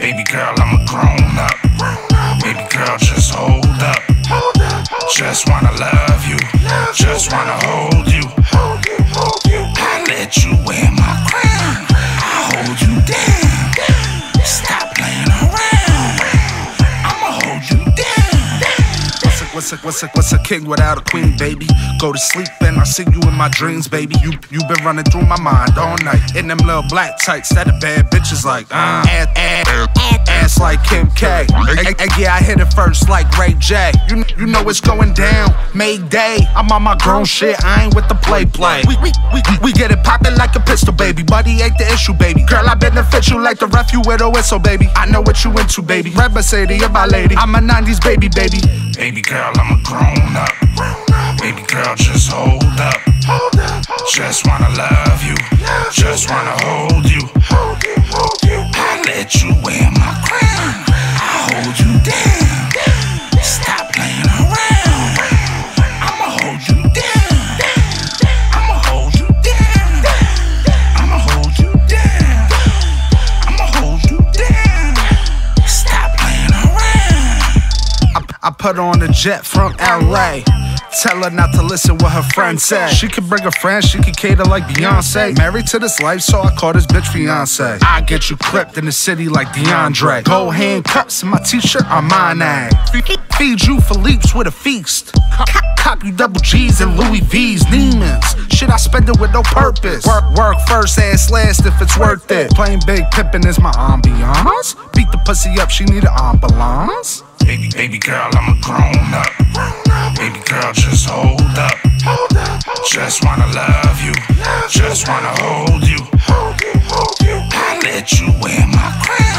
Baby girl, I'm a grown up. Baby girl, just hold up. Just wanna love you. Just wanna hold you. What's a, what's a, what's a, king without a queen, baby? Go to sleep and I see you in my dreams, baby. You you been running through my mind all night. In them little black tights that the bad bitches like. Uh, ass, ass, ass like Kim K. Yeah, I hit it first like Ray J. You you know it's going down. Mayday. I'm on my grown shit. I ain't with the play play. We we we, we get it poppin' like a pistol, baby. Buddy ain't the issue, baby. Girl, I benefit you like the ref you with a whistle, baby. I know what you into, baby. Red Mercedes, you're my lady. I'm a 90s baby, baby. Baby girl, I'm a grown up. Baby girl, just hold up. Just wanna love you. Just wanna hold you. I, put her on a jet from LA. Tell her not to listen what her friends say. She can bring a friend, she can cater like Beyonce. Married to this life, so I call this bitch fiance. I get you clipped in the city like DeAndre. Gold handcuffs and my t-shirt on my name. Feed- Feed you Philippe's with a feast. Cop you double G's and Louis V's, Neiman's. Shit, I spend it with no purpose. Work, work first, ass last if it's worth it. Playing big pimpin' is my ambiance. Beat the pussy up, she need an ambulance. Baby, baby girl, I'm a grown up. Baby girl, just hold up. Just wanna love you. Just wanna hold you. I let you wear my crown.